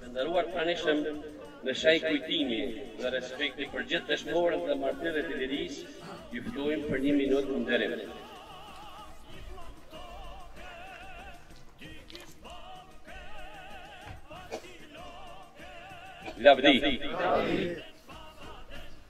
Të nderuar pranishëm, në shenjë kujtimi dhe respekti për gjithë dëshmorët dhe martirët e lirisë, ju ftojmë për një minutë nderim. Lavdi! Lavdi!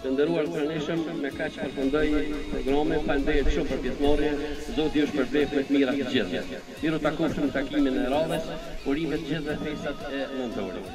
Të nderuar pranishëm, me kaq përfundoi programi, faleminderit shumë për pjesëmarrjen, Zoti ju shpërbleftë me të mira të gjithëve. Mirupafshim në takimin e radhës, urime të gjithëve festat e nëntorit.